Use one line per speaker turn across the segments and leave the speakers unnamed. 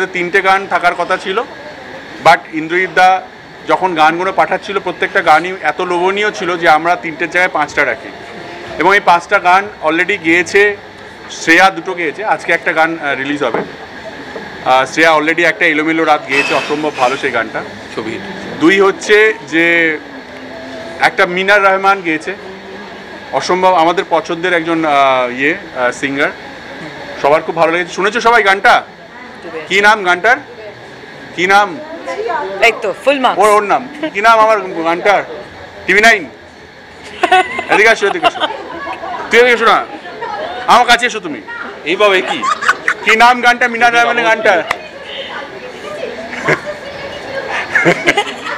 ছবিটাতে তিনটে গান থাকার কথা ছিল। বাট ইন্দ্রজিৎ দা যখন গানগুলো পাঠাচ্ছিল প্রত্যেকটা গানই এত লোভনীয় ছিল যে আমরা তিনটের জায়গায় পাঁচটা রাখি। এবং এই পাঁচটা গান অলরেডি গেয়েছে শ্রেয়া দুটো গেয়েছে আজকে একটা গান রিলিজ হবে। শ্রেয়া অলরেডি একটা এলোমেলো রাত গেয়েছে অসম্ভব ভালো সেই গানটা।
ছবি
দুই হচ্ছে যে একটা মিনার রহমান গেয়েছে অসম্ভব আমাদের পছন্দের একজন ইয়ে সিঙ্গার সবার খুব ভালো লেগেছে। শুনেছো সবাই গানটা? কি নাম গানটার? কি নাম?
এই তো ফুল মার্কস।
ওর ওর নাম। কি নাম আমার গানটার? TV nine? এদিকে আসো এদিকে আসো। তুই এদিকে এসো না। আমার কাছে এসো তুমি।
এইভাবে কি?
কি নাম গানটা? মিনার রহমানের গানটা?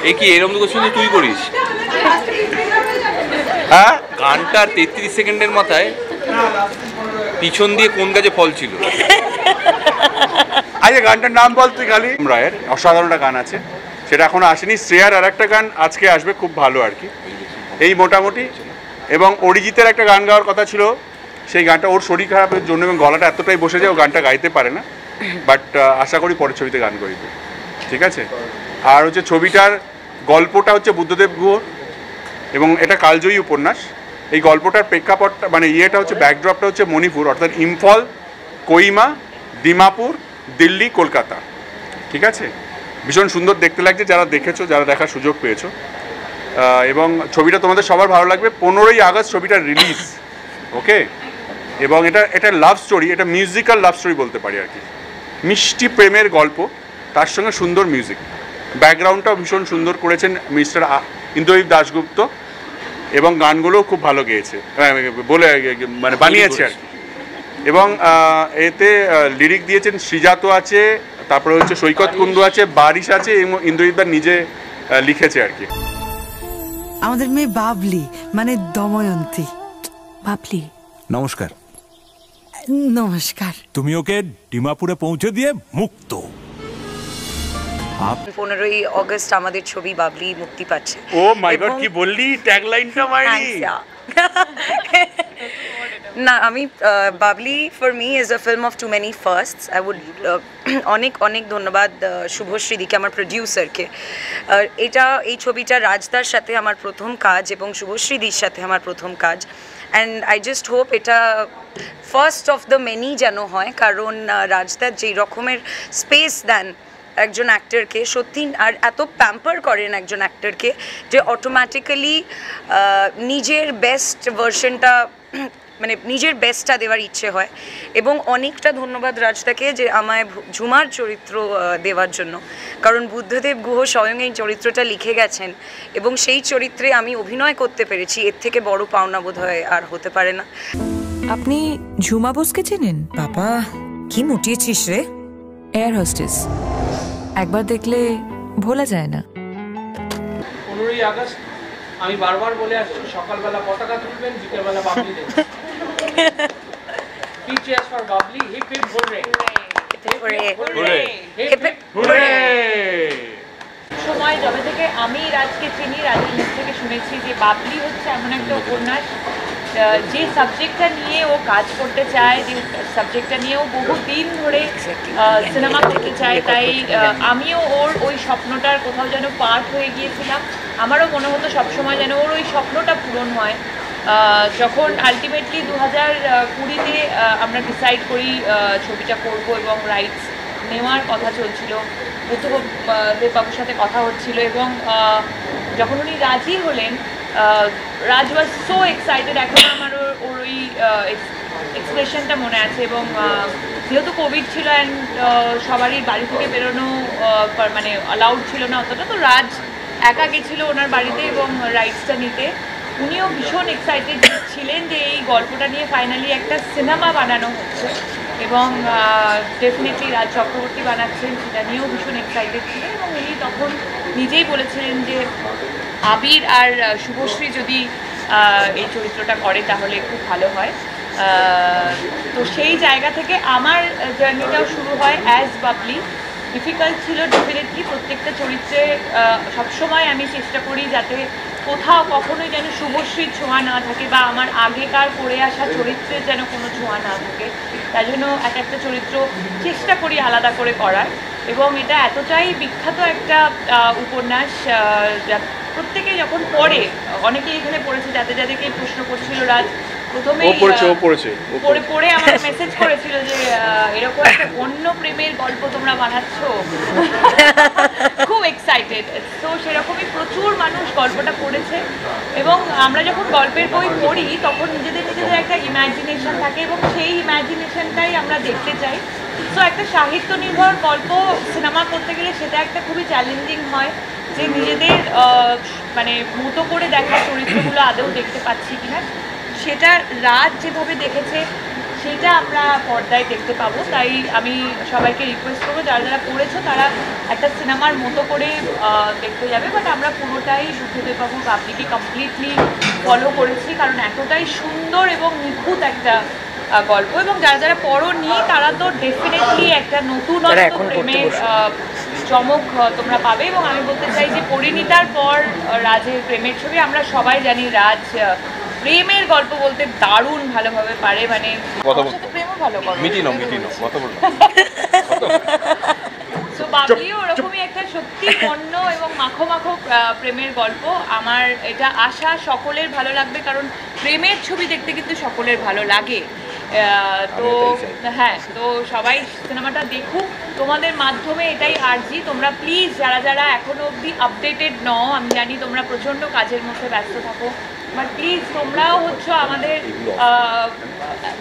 এ কি এরকম তো শুনে তুই করিস?
হ্যাঁ?
গানটার তেত্রিশ সেকেন্ডের মাথায় পিছন দিয়ে কোন গাছে ফল ছিল?
আচ্ছা গানটার নাম বল তুই খালি। রায়ের অসাধারণ একটা গান আছে। সেটা এখনও আসেনি। শ্রেয়ার আর একটা গান আজকে আসবে, খুব ভালো আর কি। এই মোটামুটি। এবং অরিজিতের একটা গান গাওয়ার কথা ছিল। সেই গানটা ওর শরীর খারাপের জন্য এবং গলাটা এতটাই বসে যায় ও গানটা গাইতে পারে না। বাট আশা করি পরের ছবিতে গান করিবে ঠিক আছে? আর হচ্ছে ছবিটার গল্পটা হচ্ছে বুদ্ধদেব গুহ এবং এটা কালজয়ী উপন্যাস। এই গল্পটার প্রেক্ষাপটটা মানে ইয়েটা হচ্ছে ব্যাকড্রপটা হচ্ছে মণিপুর, অর্থাৎ ইম্ফল কইমা দিমাপুর দিল্লি কলকাতা। ঠিক আছে? ভীষণ সুন্দর দেখতে লাগছে যারা দেখেছ যারা দেখার সুযোগ পেয়েছ। এবং ছবিটা তোমাদের সবার ভালো লাগবে। পনেরোই আগস্ট ছবিটা রিলিজ ওকে এবং এটা এটা লাভ স্টোরি এটা মিউজিক্যাল লাভ স্টোরি বলতে পারি আর কি। মিষ্টি প্রেমের গল্প তার সঙ্গে সুন্দর মিউজিক ব্যাকগ্রাউন্ডটাও ভীষণ সুন্দর করেছেন মিস্টার ইন্দ্রদীপ দাশগুপ্ত এবং গানগুলোও খুব ভালো গেয়েছে। আহ, বলে মানে বানিয়েছে আর কি। এবং আহ, এতে লিরিক দিয়েছেন শ্রীজাত আছে তারপরে হচ্ছে সৈকত কুণ্ডু আছে বারিশ আছে এবং ইন্দ্রজিৎদার নিজে লিখেছে আর কি।
আমাদের মেয়ে বাবলি মানে দময়ন্তী।
ভাবলি
নমস্কার।
নমস্কার।
তুমি ওকে ডিমাপুরে পৌঁছে দিয়ে মুক্ত।
পনেরোই অগস্ট আমাদের ছবি বাবলি মুক্তি পাচ্ছে।
ও মাই গড কি বললি? ট্যাগলাইনটা মাইরি।
না, আমি Babli for me is a film of too many firsts I would অনেক অনেক ধন্যবাদ শুভশ্রীদিকে আমার প্রডিউসারকে এটা, এই ছবিটা রাজদার সাথে আমার প্রথম কাজ এবং শুভশ্রীদির সাথে আমার প্রথম কাজ। অ্যান্ড আই জাস্ট হোপ এটা ফার্স্ট অফ দ্য মেনি যেন হয়, কারণ রাজদার যেই রকমের স্পেস দেন একজন অ্যাক্টরকে সত্যি, আর এত প্যাম্পার করেন একজন অ্যাক্টরকে যে অটোমেটিক্যালি নিজের বেস্ট ভার্সনটা মানে নিজের বেস্টটা দেওয়ার ইচ্ছে হয় এবং অনেকটা ধন্যবাদ রাজদাকে যে আমায় ঝুমার চরিত্র দেওয়ার জন্য। কারণ বুদ্ধদেব গুহ স্বয়ং এই চরিত্রটা লিখে গেছেন এবং সেই চরিত্রে আমি অভিনয় করতে পেরেছি। এর থেকে বড় পাওনা বোধ হয় আর হতে পারে না।
আপনি ঝুমা বোসকে চেনেন?
বাবা কি মুটিয়েছিস রে?
Air hostess. একবার দেখলে ভোলা যায় না।
পনেরোই আগস্ট আমি বারবার বলে আসছি সকালবেলা পতাকা তুলবেন বিকেলবেলা বাবলি
সময় যবে থেকে আমি রাজকে চিনি রাজের মুখ থেকে শুনেছি যে বাবলি হচ্ছে এমন একটা উপন্যাস যে সাবজেক্টটা নিয়ে ও কাজ করতে চায় যে সাবজেক্টটা নিয়ে ও বহু দিন ধরে সিনেমা করতে চায় তাই আহ, আমিও ওর ওই স্বপ্নটার কোথাও যেন পার্ট হয়ে গিয়েছিলাম। আমারও মনে হতো সবসময় যেন ওর ওই স্বপ্নটা পূরণ হয়। যখন আলটিমেটলি দু হাজার কুড়িতে আমরা ডিসাইড করি ছবিটা করব এবং রাইটস নেওয়ার কথা চলছিল বুদ্ধদেব বাবুর সাথে কথা হচ্ছিল এবং যখন উনি রাজি হলেন রাজ ওয়াজ সো এক্সাইটেড এখন আমার ওর- ওই এক্সপ্রেশনটা মনে আছে এবং যেহেতু কোভিড ছিল অ্যান্ড সবারই বাড়ি থেকে বেরোনো মানে অ্যালাউড ছিল না অতটা, তো রাজ একা গেছিল ওনার বাড়িতে এবং রাইটসটা নিতে। উনিও ভীষণ এক্সাইটেড ছিলেন যে এই গল্পটা নিয়ে ফাইনালি একটা সিনেমা বানানো হচ্ছে এবং ডেফিনেটলি রাজ চক্রবর্তী বানাচ্ছেন সেটা নিয়েও ভীষণ এক্সাইটেড ছিলেন এবং উনি তখন নিজেই বলেছিলেন যে আবির আর শুভশ্রী যদি এই চরিত্রটা করে তাহলে খুব ভালো হয়। তো সেই জায়গা থেকে আমার জার্নিটাও শুরু হয় অ্যাজ বাবলি ডিফিকাল্ট ছিল ডেফিনেটলি প্রত্যেকটা চরিত্রে সবসময় আমি চেষ্টা করি যাতে কোথাও কখনোই যেন শুভশ্রীর ছোঁয়া না থাকে বা আমার আগেকার পড়ে আসা চরিত্রের যেন কোনো ছোঁয়া না থাকে। তাই জন্য এক একটা চরিত্র চেষ্টা করি আলাদা করে করার এবং এটা এতটাই বিখ্যাত একটা উপন্যাস প্রত্যেকে যখন পড়ে, অনেকেই এখানে পড়েছে যাদের যাদেরকে প্রশ্ন করছিল রাজ প্রথমে
ও পড়েছে ও পড়েছে
পড়ে পড়ে আমাকে মেসেজ করেছিল যে এরকম একটা অন্য প্রেমের গল্প তোমরা বানাচ্ছ। খুব এক্সাইটেড তো সেরকমই প্রচুর মানুষ গল্পটা পড়েছে এবং আমরা যখন গল্পের বই পড়ি তখন নিজেদের নিজেদের একটা ইমাজিনেশন থাকে এবং সেই ইমাজিনেশনটাই আমরা দেখতে চাই। তো একটা সাহিত্য নির্ভর গল্প সিনেমা করতে গেলে সেটা একটা খুবই চ্যালেঞ্জিং হয় যে নিজেদের আহ, মানে মতো করে দেখা চরিত্রগুলো আদৌ দেখতে পাচ্ছি কিনা। সেটা রাজ যেভাবে দেখেছে সেটা আমরা পর্দায় দেখতে পাবো। তাই আমি সবাইকে রিকোয়েস্ট করব যারা যারা পড়েছো তারা একটা সিনেমার মতো করে দেখতে যাবে। বাট আমরা পুরোটাই সুখদেব বাবু বাবলিকে কমপ্লিটলি ফলো করেছি কারণ এতটাই সুন্দর এবং নিখুঁত একটা গল্প। এবং যারা যারা পড়োনি তারা তো ডেফিনেটলি একটা নতুনত্ব প্রেমের চমক তোমরা পাবে। এবং আমি বলতে চাই যে পরিণীতার পর রাজের প্রেমের ছবি। আমরা সবাই জানি রাজ প্রেমের গল্প বলতে দারুণ ভালোভাবে পারে মানে প্রেমও ভালো করো।
মিটি নাও মিটি নাও কথা বলো।
তো বাবলিও ওরকমই একটা সত্যি পণ্য এবং মাখো মাখো প্রেমের গল্প। আমার এটা আশা সকলের ভালো লাগবে কারণ প্রেমের ছবি দেখতে কিন্তু সকলের ভালো লাগে। তো হ্যাঁ তো সবাই সিনেমাটা দেখুক। তোমাদের মাধ্যমে এটাই আর্জি। তোমরা প্লিজ যারা যারা এখনও অবধি আপডেটেড নও আমি জানি তোমরা প্রচণ্ড কাজের মধ্যে ব্যস্ত থাকো। বাট প্লিজ তোমরাও হচ্ছে আমাদের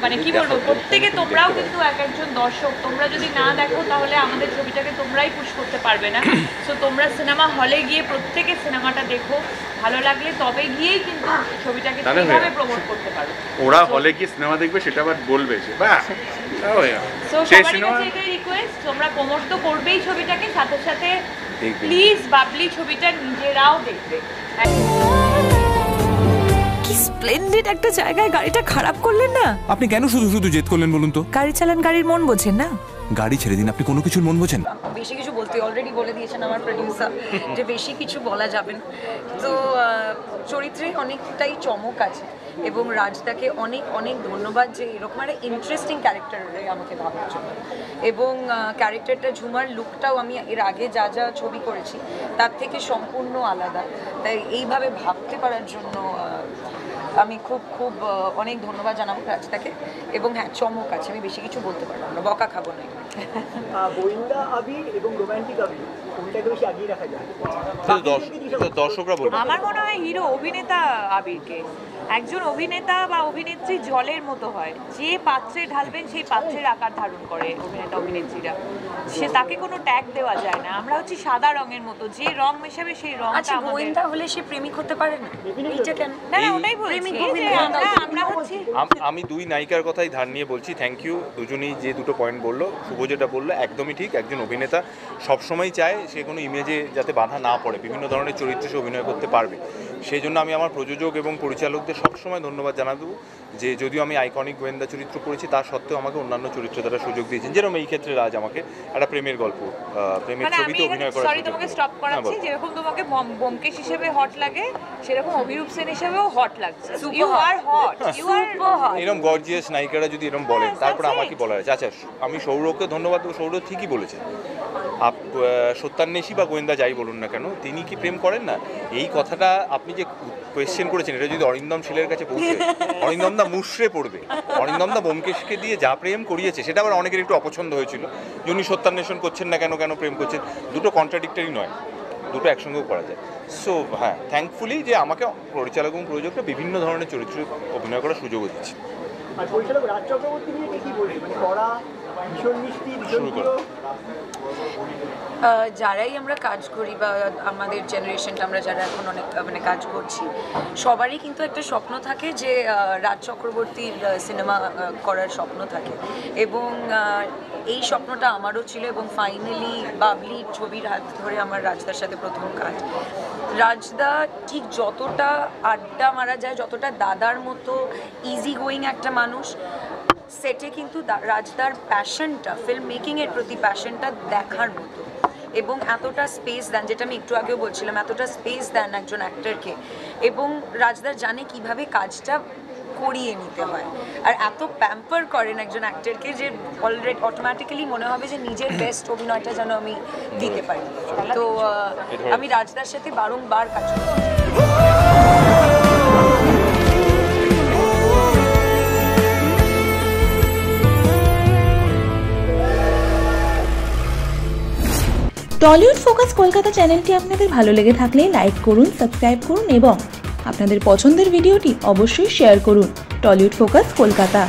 মানে কি বলব প্রত্যেকে তোমরাও কিন্তু এক একজন দর্শক। তোমরা যদি না দেখো তাহলে আমাদের ছবিটাকে তোমরাই পুশ করতে পারবে না। সো তোমরা সিনেমা হলে গিয়ে প্রত্যেকে সিনেমাটা দেখো। ভালো লাগলে তবে গিয়েই কিন্তু ছবিটাকে
গেল।
প্রমোট করতে পারো।
ওরা হলে গিয়ে সিনেমা দেখবে সেটা আবার বলবে বাহ।
সো সবার কাছে এটাই রিকোয়েস্ট তোমরা প্রমোট তো করবেই ছবিটাকে সাথে সাথে প্লিজ বাবলি ছবিটা নিজেরাও দেখবে।
স্প্লেন্ডেড একটা জায়গায় গাড়িটা খারাপ করলেন না?
আপনি কেন শুধু শুধু জেদ করলেন বলুন তো?
গাড়ি চালান গাড়ির মন বোঝেন না?
গাড়ি ছেড়ে দিন আপনি কোনো কিছুর মন বোঝেন
বেশি কিছু বলতে অলরেডি বলে দিয়েছেন আমার প্রডিউসার যে বেশি কিছু বলা যাবে না। তো চরিত্রে অনেকটাই চমক আছে এবং রাজদাকে অনেক অনেক ধন্যবাদ যে এরকম একটা ইন্টারেস্টিং ক্যারেক্টার আমাকে ভাবার জন্য। এবং ক্যারেক্টারটা ঝুমার লুকটাও আমি এর আগে যা যা ছবি করেছি তার থেকে সম্পূর্ণ আলাদা। তাই এইভাবে ভাবতে পারার জন্য আমি খুব খুব অনেক ধন্যবাদ জানাব রাজটাকে এবং হ্যাঁ চমক আছে, আমি বেশি কিছু বলতে পারব না, বকা খাব না।
গোয়েন্দা আবির এবং রোমান্টিক আবির।
দর্শকরা বলবে
আমার মনে হয় হিরো অভিনেতা আবিরকে। একজন অভিনেতা বা অভিনেত্রী জলের মতো হয়। যে পাত্রে ঢালবেন সেই পাত্রের আকার ধারণ করে অভিনেতা অভিনেত্রীরা। সে তাকে কোনো ট্যাগ দেওয়া যায় না। আমরা হচ্ছে সাদা রঙের মতো। যে রং মেশাবে সেই রংটা
আচ্ছা গোয়েন্দা হলে সে প্রেমিক হতে পারে না? এইটা কেন?
না না ওটাই বলছি
প্রেমিক
যে
গোবিন্দ
আমরা আমরা হচ্ছে
আমি দুই নায়িকার কথাই ধার নিয়ে বলছি। থ্যাংক ইউ দুজনেই যে দুটো পয়েন্ট বলল শুভ যেটা বলল একদমই ঠিক। একজন অভিনেতা সবসময় চায় সে কোনো ইমেজে যাতে বাধা না পড়ে বিভিন্ন ধরনের চরিত্রে সে অভিনয় করতে পারবে। সেই জন্য আমি আমার প্রযোজক এবং পরিচালকদের সবসময় ধন্যবাদ জানাব যে যদিও আমি আইকনিক গোয়েন্দা চরিত্র করেছি তার সত্ত্বেও আমাকে অন্যান্য চরিত্র দ্বারা সুযোগ দিয়েছেন। যেরকম এই ক্ষেত্রে রাজ আমাকে একটা প্রেমের গল্প প্রেমের
মানে
ছবিতে অভিনয় করার
সরি তোমাকে স্টপ
হ্যাঁ,
করাচ্ছি যেরকম তোমাকে বম- ব্যোমকেশ হিসেবে হট লাগে সেরকম অভিরূপ সেন হিসেবেও হট লাগছে। You are hot you are
এরকম গর্জিয়াস নায়িকারা যদি এরকম বলেন তারপরে
that's
আমার
it.
কি বলার আছে? আচ্ছা আমি সৌরভকে ধন্যবাদ দেবো। সৌরভ ঠিকই বলেছে। আপ সত্যান্বেষী বা গোয়েন্দা যাই বলুন না কেন তিনি কি প্রেম করেন না? এই কথাটা আপনি যে কোয়েশ্চেন করেছেন এটা যদি অরিন্দম শীলের কাছে পৌঁছে অরিন্দম দা মুশড়ে পড়বে। অরিন্দম দা বোমকেশকে দিয়ে যা প্রেম করিয়েছে সেটা আবার অনেকের একটু অপছন্দ হয়েছিল। যে উনি সত্যান্বেষণ করছেন না কেন কেন প্রেম করছেন দুটো কন্ট্রাডিক্টরি নয় দুটো একসঙ্গেও করা যায়। সো হ্যাঁ থ্যাঙ্কফুলি যে আমাকে পরিচালক এবং প্রযোজকরা বিভিন্ন ধরনের চরিত্রে অভিনয় করার সুযোগও দিচ্ছে।
আর পরিচালক রাজ চক্রবর্তী নিয়ে বলছে মানে
করো।
যারাই আমরা কাজ করি বা আমাদের জেনারেশনটা আমরা যারা এখন অনেক মানে কাজ করছি সবারই কিন্তু একটা স্বপ্ন থাকে যে রাজ চক্রবর্তীর সিনেমা করার স্বপ্ন থাকে। এবং এই স্বপ্নটা আমারও ছিল এবং ফাইনালি বাবলি ছবির হাত ধরে আমার রাজদার সাথে প্রথম কাজ। রাজদা ঠিক যতটা আড্ডা মারা যায় যতটা দাদার মতো ইজি গোয়িং একটা মানুষ সেটে কিন্তু রাজদার প্যাশনটা ফিল্ম মেকিংয়ের প্রতি প্যাশনটা দেখার মতো। এবং এতটা স্পেস দেন যেটা আমি একটু আগেও বলছিলাম এতটা স্পেস দেন একজন অ্যাক্টরকে এবং রাজদার জানে কীভাবে কাজটা করিয়ে নিতে হয়। আর এত প্যাম্পার করেন একজন অ্যাক্টরকে যে অলরেডি অটোমেটিক্যালি মনে হবে যে নিজের বেস্ট অভিনয়টা যেন আমি দিতে পারি। তো আমি রাজদার সাথে বারংবার কাজ করি।
টলিউড ফোকাস কলকাতা চ্যানেলটি আপনাদের ভালো লেগে থাকলে লাইক করুন সাবস্ক্রাইব করুন এবং আপনাদের পছন্দের ভিডিওটি অবশ্যই শেয়ার করুন। Tollywood focus Kolkata